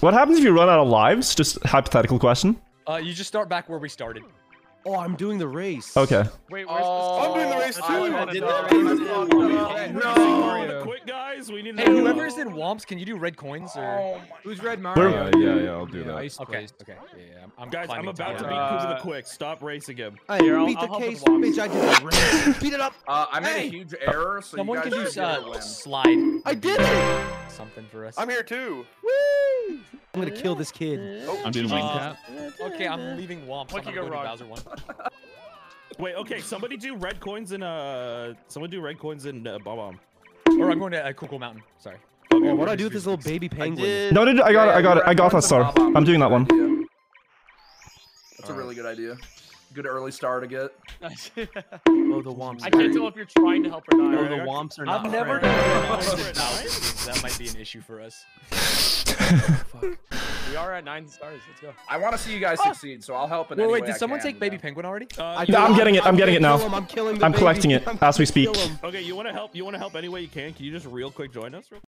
What happens if you run out of lives? Just hypothetical question. Uh, you just start back where we started. Oh, I'm doing the race. Okay. Wait, where's Oh, the I'm doing the race too. I I did did the the race. race. No. No. No. Quick, guys. We need Hey, whoever's in Whomp's, can you do red coins or? Oh Who's Red Where- Mario? Uh, yeah, yeah, I'll do that. Ice Okay, Blaze. okay, yeah, yeah. I'm, I'm Guys, I'm climbing about to tower. beat Uh, Koopa the Quick. Stop racing him. Hey, Here, I'll- beat I'll the case, bitch. I did the race. Beat it up. Uh, I made Hey. a huge error, so Someone you can guys do should be able to uh, slide. I did it. Something for us. I'm here too. Woo! I'm gonna kill this kid. I'm doing wing Uh, cap. Okay, I'm leaving Whomp's. What I'm could go go to wrong? Bowser one. Wait, okay. Somebody do red coins in uh. Someone do red coins in uh, Bomb Bomb. Or I'm going to uh, Coco Mountain. Sorry. Oh, what do I do with this little baby penguin? No, no, no, I got it. I got it. I got that star. I'm doing that one. That's a really good idea. Good early star to get. Oh, the womps. I can't tell if you're trying to help or not. Oh, the womps are not. I've never done red coins in right. Bowser games. That might be an issue for us. We are at nine stars. Let's go. I want to see you guys succeed, so I'll help in Wait, any wait, way did I someone can, take Baby yeah. Penguin already? Uh, I'm getting it. I'm getting it now. Him, I'm killing the I'm baby. collecting it I'm as we speak. Okay, you want to help? You want to help any way you can? Can you just real quick join us? Real